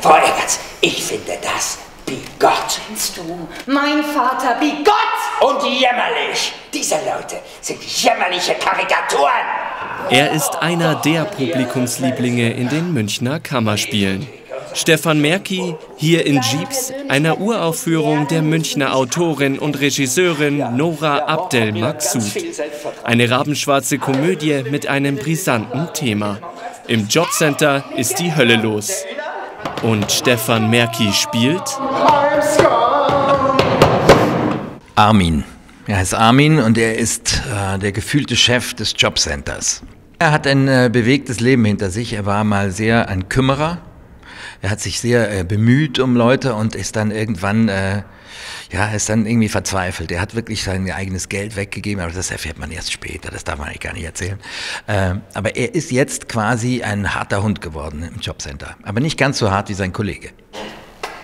Frau Eggerts, ich finde das bigott. Kennst du mein Vater bigott? Und jämmerlich. Diese Leute sind jämmerliche Karikaturen. Er ist einer der Publikumslieblinge in den Münchner Kammerspielen. Stefan Merki hier in Jeeps, einer Uraufführung der Münchner Autorin und Regisseurin Nora Abdel Maksud. Eine rabenschwarze Komödie mit einem brisanten Thema. Im Jobcenter ist die Hölle los. Und Stefan Merki spielt Armin. Er heißt Armin und er ist äh, der gefühlte Chef des Jobcenters. Er hat ein äh, bewegtes Leben hinter sich. Er war mal sehr ein Kümmerer. Er hat sich sehr äh, bemüht um Leute und ist dann irgendwann, äh, ja, ist dann irgendwie verzweifelt. Er hat wirklich sein eigenes Geld weggegeben, aber das erfährt man erst später, das darf man eigentlich gar nicht erzählen. Äh, aber er ist jetzt quasi ein harter Hund geworden im Jobcenter. Aber nicht ganz so hart wie sein Kollege.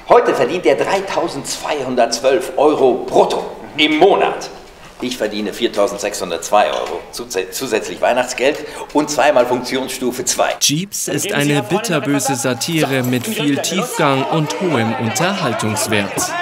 Heute verdient er 3212 Euro brutto im Monat. Ich verdiene 4.602 Euro, zusätzlich Weihnachtsgeld und zweimal Funktionsstufe 2. Jeeps ist eine bitterböse Satire mit viel Tiefgang und hohem Unterhaltungswert.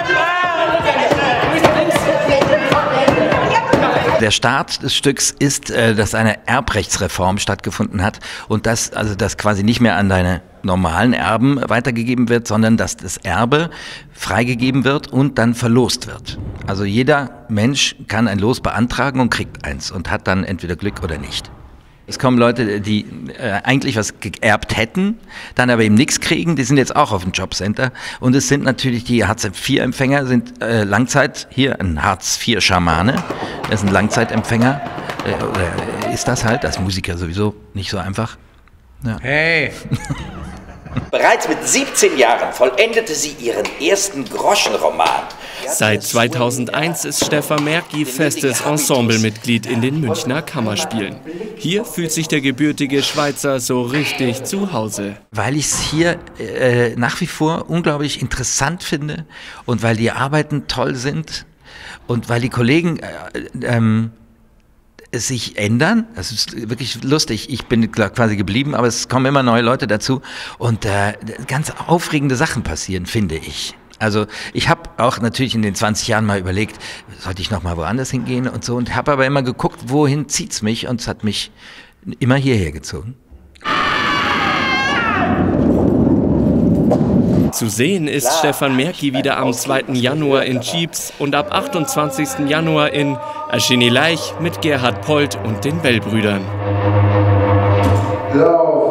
Der Start des Stücks ist, äh, dass eine Erbrechtsreform stattgefunden hat und das, also das quasi nicht mehr an deine normalen Erben weitergegeben wird, sondern dass das Erbe freigegeben wird und dann verlost wird. Also jeder Mensch kann ein Los beantragen und kriegt eins und hat dann entweder Glück oder nicht. Es kommen Leute, die äh, eigentlich was geerbt hätten, dann aber eben nichts kriegen, die sind jetzt auch auf dem Jobcenter. Und es sind natürlich die Hartz-IV-Empfänger, sind äh, Langzeit, hier ein Hartz-IV-Schamane, das ist ein Langzeitempfänger. Äh, oder ist das halt, als Musiker sowieso nicht so einfach. Ja. Hey! Bereits mit 17 Jahren vollendete sie ihren ersten Groschenroman. Seit 2001 ist Stefan Merki festes Ensemblemitglied in den Münchner Kammerspielen. Hier fühlt sich der gebürtige Schweizer so richtig zu Hause. Weil ich es hier äh, nach wie vor unglaublich interessant finde und weil die Arbeiten toll sind und weil die Kollegen äh, ähm, sich ändern. Das ist wirklich lustig. Ich bin quasi geblieben, aber es kommen immer neue Leute dazu und äh, ganz aufregende Sachen passieren, finde ich. Also ich habe auch natürlich in den 20 Jahren mal überlegt, sollte ich noch mal woanders hingehen und so und habe aber immer geguckt, wohin zieht's mich und es hat mich immer hierher gezogen. Zu sehen ist Stefan Merki wieder am 2. Januar in Jeeps und ab 28. Januar in Aschini Leich mit Gerhard Polt und den Bellbrüdern. Ja.